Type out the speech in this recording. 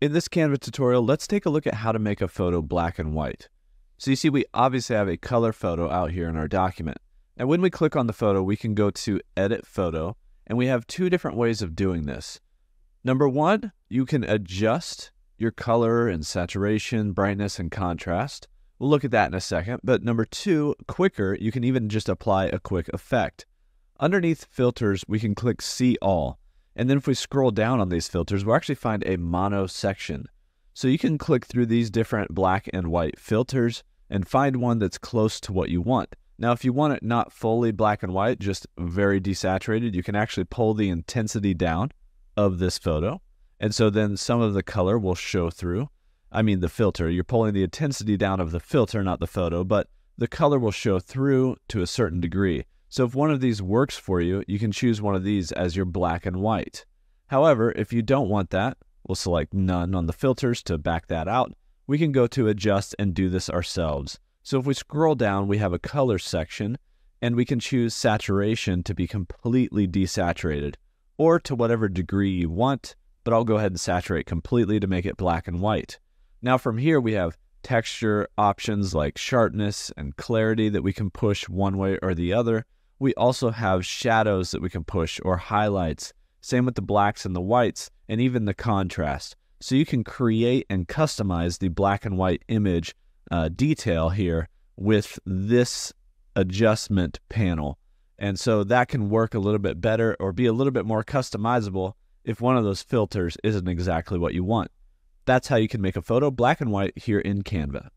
In this Canva tutorial, let's take a look at how to make a photo black and white. So you see, we obviously have a color photo out here in our document. And when we click on the photo, we can go to Edit Photo, and we have two different ways of doing this. Number one, you can adjust your color and saturation, brightness, and contrast. We'll look at that in a second. But number two, quicker, you can even just apply a quick effect. Underneath filters, we can click See All. And then if we scroll down on these filters, we'll actually find a mono section. So you can click through these different black and white filters and find one that's close to what you want. Now, if you want it not fully black and white, just very desaturated, you can actually pull the intensity down of this photo. And so then some of the color will show through. I mean, the filter. You're pulling the intensity down of the filter, not the photo, but the color will show through to a certain degree. So if one of these works for you, you can choose one of these as your black and white. However, if you don't want that, we'll select none on the filters to back that out. We can go to adjust and do this ourselves. So if we scroll down, we have a color section and we can choose saturation to be completely desaturated or to whatever degree you want, but I'll go ahead and saturate completely to make it black and white. Now from here, we have texture options like sharpness and clarity that we can push one way or the other. We also have shadows that we can push or highlights. Same with the blacks and the whites and even the contrast. So you can create and customize the black and white image uh, detail here with this adjustment panel. And so that can work a little bit better or be a little bit more customizable if one of those filters isn't exactly what you want. That's how you can make a photo black and white here in Canva.